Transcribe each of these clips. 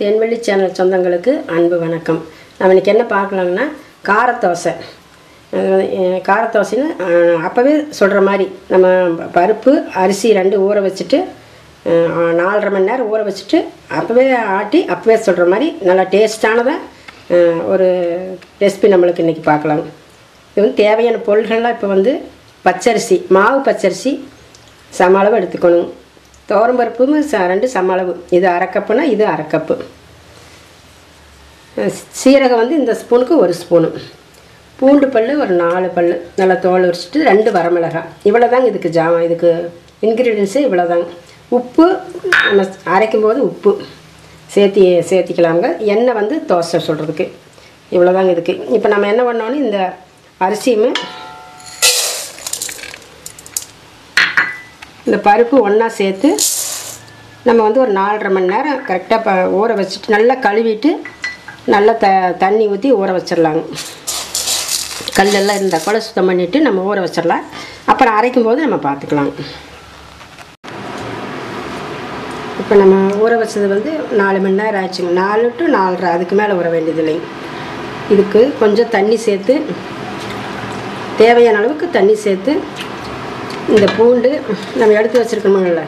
தென்வெளி channel சொந்தங்களுக்கு அன்பு வணக்கம். நம்ம இன்னைக்கு என்ன பார்க்கலாங்கன்னா காரத்தோசை. காரத்தோசைன்னு அப்போவே சொல்கிற மாதிரி நம்ம பருப்பு அரிசி ரெண்டு ஊற வச்சுட்டு நாலரை மணி நேரம் ஊற வச்சுட்டு அப்போவே ஆட்டி அப்போவே சொல்கிற மாதிரி நல்லா டேஸ்டானதாக ஒரு ரெசிபி நம்மளுக்கு இன்றைக்கி பார்க்கலாம். இது வந்து தேவையான பொருள்கள்லாம் இப்போ வந்து பச்சரிசி மாவு பச்சரிசி சம அளவு எடுத்துக்கணும். துவரம்பருப்பும் ச ரெண்டு சம அளவு இது அரைக்கப்புனா இது அரைக்கப்பு சீரகம் வந்து இந்த ஸ்பூனுக்கு ஒரு ஸ்பூனு பூண்டு பல் ஒரு நாலு பல் நல்லா தோல் உரிச்சிட்டு ரெண்டு வரமிளகாய் இவ்வளோ தாங்க இதுக்கு ஜாமான் இதுக்கு இன்க்ரீடியன்ஸு இவ்வளோ தாங்க உப்பு நம்ம அரைக்கும் போது உப்பு சேர்த்தி சேர்த்திக்கலாங்க எண்ணெய் வந்து தோசை சொல்கிறதுக்கு இவ்வளோ தாங்க இதுக்கு இப்போ நம்ம என்ன பண்ணோன்னு இந்த அரிசியுமே இந்த பருப்பு ஒன்றா சேர்த்து நம்ம வந்து ஒரு நாலரை மணி நேரம் கரெக்டாக ப ஊற வச்சுட்டு நல்லா கழுவிட்டு நல்லா த தண்ணி ஊற்றி ஊற வச்சிடலாங்க. கல்லெல்லாம் இருந்தால் கூட சுத்தம் பண்ணிவிட்டு நம்ம ஊற வச்சிடலாம். அப்புறம் அரைக்கும் போது நம்ம பார்த்துக்கலாம். இப்போ நம்ம ஊற வச்சது வந்து நாலு மணி நேரம் ஆச்சுங்க நாலு டு நாலரை அதுக்கு மேலே ஊற வேண்டியது இல்லைங்க இதுக்கு கொஞ்சம் தண்ணி சேர்த்து தேவையான அளவுக்கு தண்ணி சேர்த்து இந்த பூண்டு நம்ம எடுத்து வச்சுருக்கணுமில்ல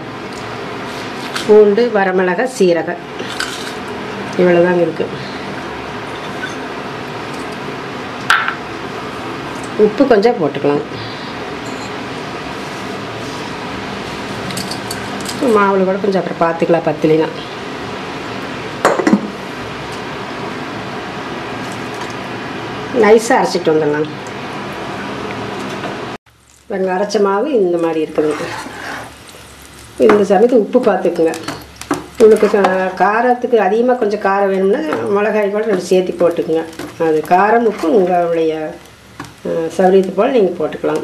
பூண்டு வரமிளகா சீரகம். இவ்வளோதாங்க இருக்குது உப்பு கொஞ்சம் போட்டுக்கலாம். மாவில் கூட கொஞ்சம் அப்புறம் பார்த்துக்கலாம் பத்துலினா. நைஸாக அரைச்சிட்டு வந்துடலாம். பாருங்க அரைச்ச மாவு இந்த மாதிரி இருக்குதுங்க இந்த சமயத்து உப்பு பார்த்துக்குங்க. உங்களுக்கு காரத்துக்கு அதிகமாக கொஞ்சம் காரம் வேணும்னா மிளகாய் கூட ரெண்டு சேர்த்து போட்டுக்குங்க. அது காரம் உப்பு உங்களுடைய அஹ், போல் நீங்கள் போட்டுக்கலாம்.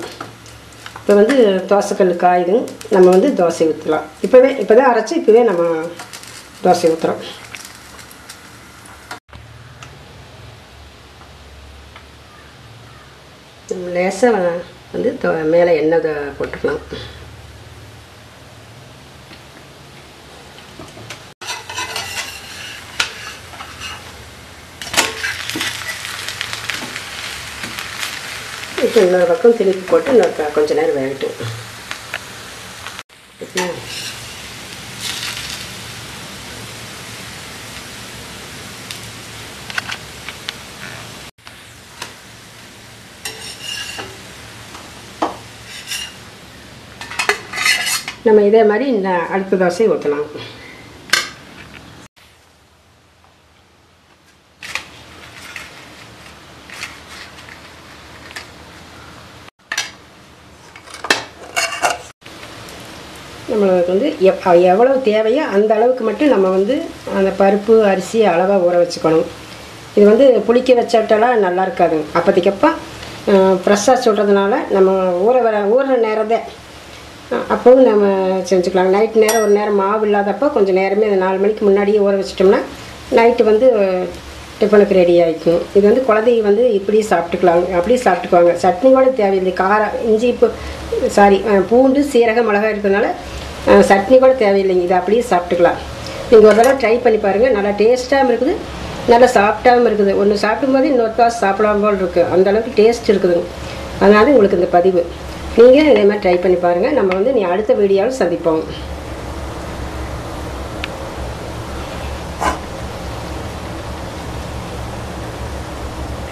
இப்போ வந்து தோசைக்கல் காயுதுங்க. நம்ம வந்து தோசை ஊற்றலாம் இப்போவே இப்போ தான் அரைச்சி இப்போவே நம்ம தோசை ஊற்றுறோம் லேசாக வந்து மேலே எண்ணெய் த- போட்டுக்கலாம். இப்போ இன்னொரு பக்கம் திருப்பி போட்டு இன்னொரு கொஞ்ச நேரம் வேகட்டும். நம்ம இதே மாதிரி இந்த அடுத்த தோசை ஊற்றலாம் நம்மளுக்கு வந்து எப் எவ்வளவு தேவையோ அந்த அளவுக்கு மட்டும் நம்ம வந்து அந்த பருப்பு அரிசி அளவாக ஊற வச்சுக்கணும். இது வந்து புளிக்க வச்சாட்டெல்லாம் நல்லா இருக்காது. அப்போதைக்கப்போ ஃப்ரெஷ்ஷாக சொல்கிறதுனால நம்ம ஊற வர ஊற நேரத்தை அப்போவும் நம்ம செஞ்சுக்கலாம். நைட் நேரம் ஒரு நேரம் மாவு இல்லாதப்போ கொஞ்சம் நேரமே அந்த நாலு மணிக்கு முன்னாடியே ஊற வச்சிட்டோம்னா நைட்டு வந்து டிஃபனுக்கு ரெடி ஆகிக்கும் இது வந்து குழந்தைங்க வந்து இப்படி சாப்பிட்டுக்கலாம். அப்படியே சாப்பிட்டுக்குவாங்க. சட்னி கூட தேவையில்லை. காரம் இஞ்சி இப்போ சாரி பூண்டு சீரகம் மிளகாய் இருக்கிறதுனால சட்னி கூட தேவையில்லைங்க. இதை அப்படியே சாப்பிட்டுக்கலாம். நீங்கள் ஒரு தடவை ட்ரை பண்ணி பாருங்கள் நல்லா டேஸ்ட்டாகவும் இருக்குது. நல்லா சாஃப்டாகவும் இருக்குது. ஒன்று சாப்பிடும்போது இன்னொரு தாஸ் சாப்பிடாம போல் இருக்குது அந்தளவுக்கு டேஸ்ட் இருக்குதுங்க அதனால உங்களுக்கு இந்த பதிவு. நீங்களும் இதே மாதிரி ட்ரை பண்ணி பாருங்கள் நம்ம வந்து நீ அடுத்த வீடியோவில் சந்திப்போம்.